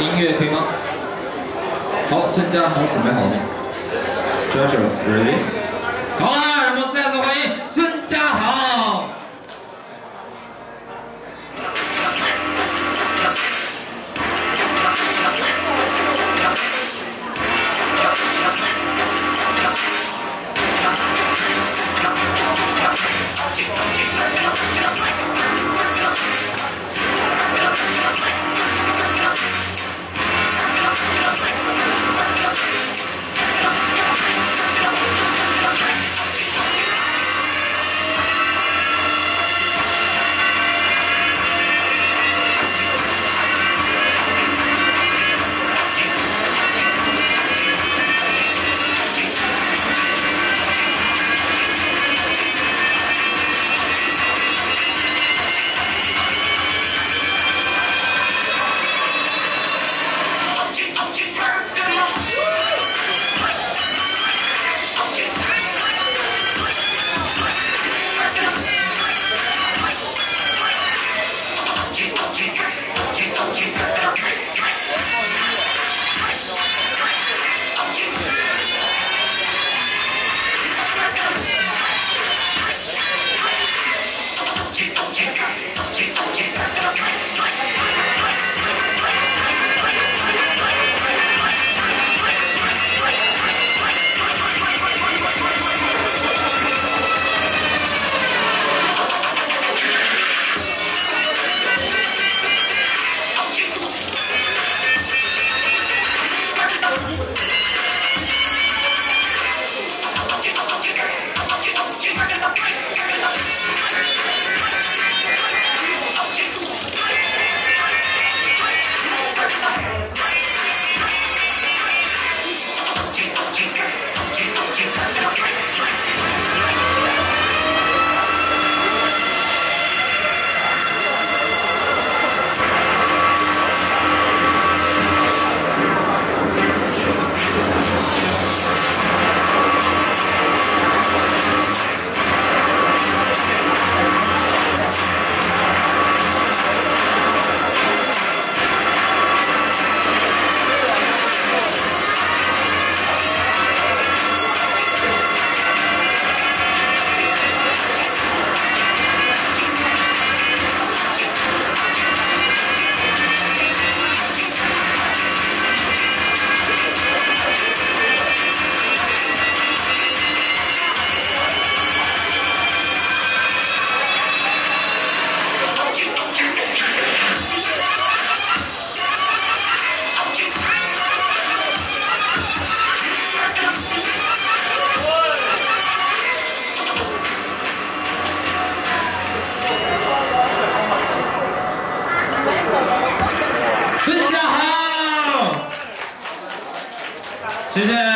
音乐可以吗？好，孙家豪准备好了吗？Judges ready？好谢谢。